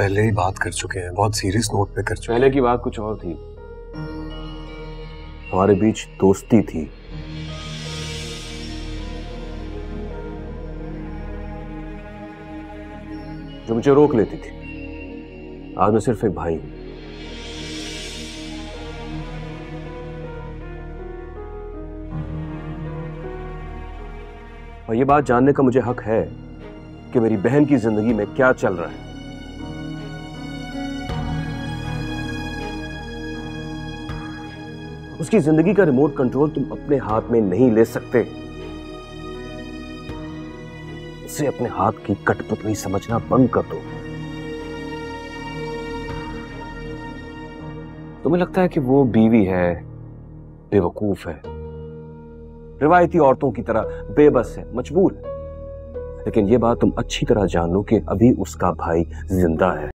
पहले ही बात कर चुके हैं, बहुत सीरियस नोट पे कर चुके पहले की बात कुछ और थी। हमारे बीच दोस्ती थी। जो मुझे रोक लेती थी। आज मैं सिर्फ़ एक भाई हूँ। और ये बात जानने का मुझे हक है कि मेरी बहन की ज़िंदगी में क्या चल रहा है। उसकी ज़िंदगी का रिमोट कंट्रोल तुम अपने हाथ में नहीं ले सकते। उसे अपने हाथ की कठपुतली समझना बंद कर दो। तुम्हें लगता है कि वो बीवी है, बेवकूफ़ है। रिवायती औरतों की तरह बेबस है, मजबूर है। लेकिन यह बात तुम अच्छी तरह जान लो कि अभी उसका भाई ज़िंदा है।